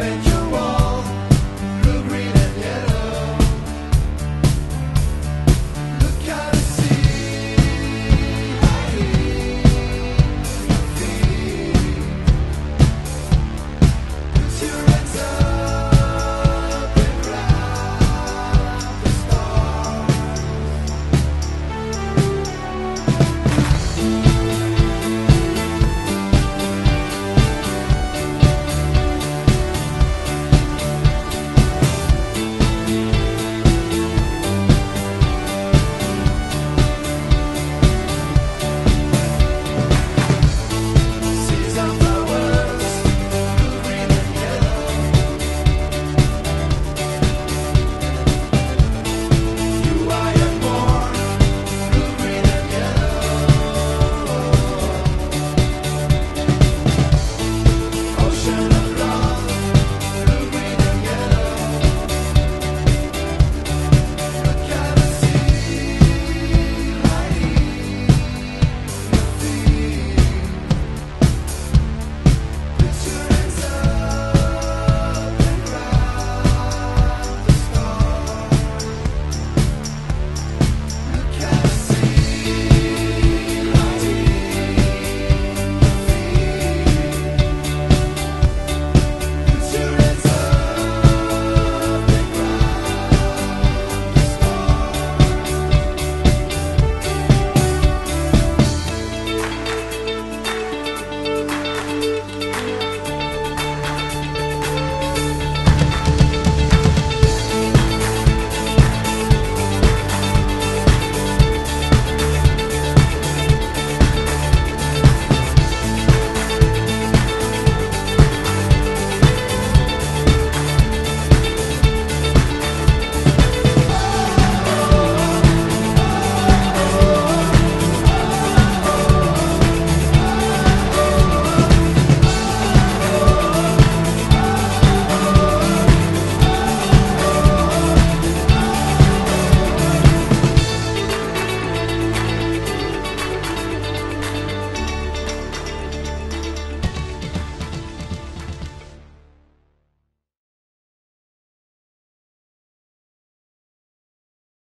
open.